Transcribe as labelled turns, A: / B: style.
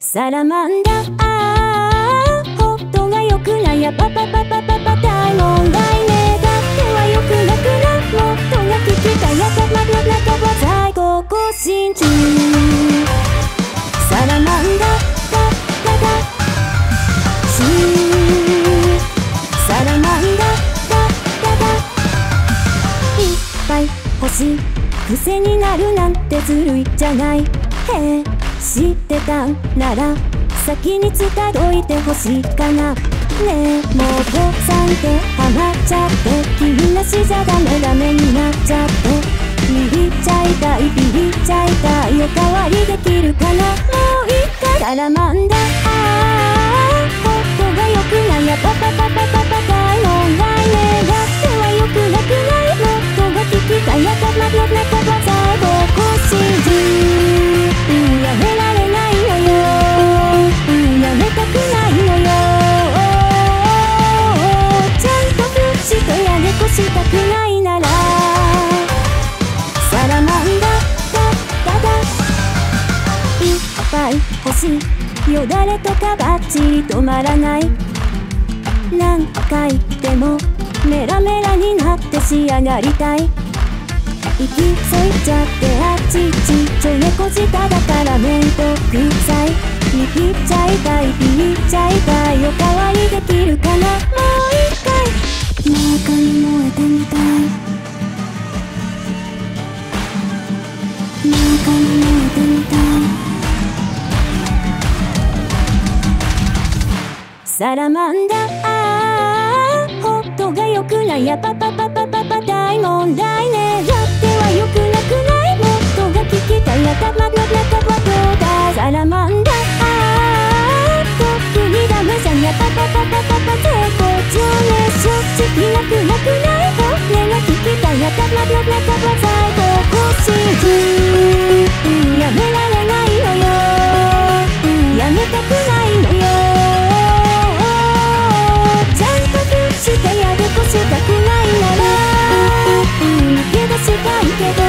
A: サラマンダあーホットが良くないやパパパパパパ大問題ねだっては良くなくなもっとが聞きたいやたまらかは在庫更新中。サラマンダダダダシューサラマンダダダダいっぱい欲しい癖になるなんてずるいじゃないへえ知ってたんなら先に伝えいてほしいかな。ねえもう誤算でハマっちゃって君なしじゃダメダメになっちゃって。ビビっちゃいたいビビっちゃいたいおかわりできるかな。もう一回サラマンダあーホットが良くない。やパパパパパパ大問題ねだっては良くなくないもっとが聞きたいやたまらぱい。欲しいよだれとかバッチリ止まらない。何回でもメラメラになって仕上がりたい。行き急いちゃってあっちちちょ猫舌だからめんどくさい。握っちゃいたいビビっちゃいたいよかわサラマンダあーホットが良くない。やパパパパパパ大問題ね。しいけど